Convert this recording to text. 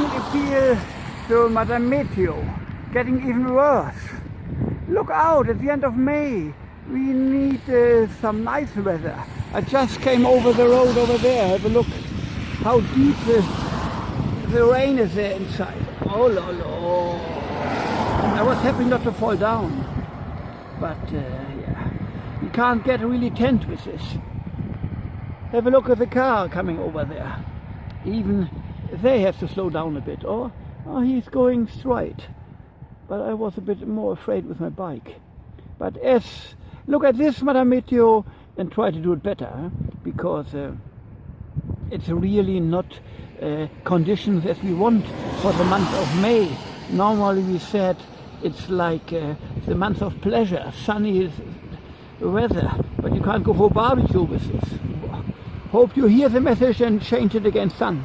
didn't appeal to Madame Meteo. Getting even worse. Look out, at the end of May. We need uh, some nice weather. I just came over the road over there. Have a look how deep the, the rain is there inside. Oh, lo, lo. I was happy not to fall down. But, uh, yeah, you can't get really tent with this. Have a look at the car coming over there. Even they have to slow down a bit. Oh, oh he's going straight. But I was a bit more afraid with my bike. But as, look at this, Madame Meteo, and try to do it better, because uh, it's really not uh, conditions as we want for the month of May. Normally we said it's like uh, the month of pleasure, sunny weather, but you can't go for barbecue with this. Hope you hear the message and change it against sun.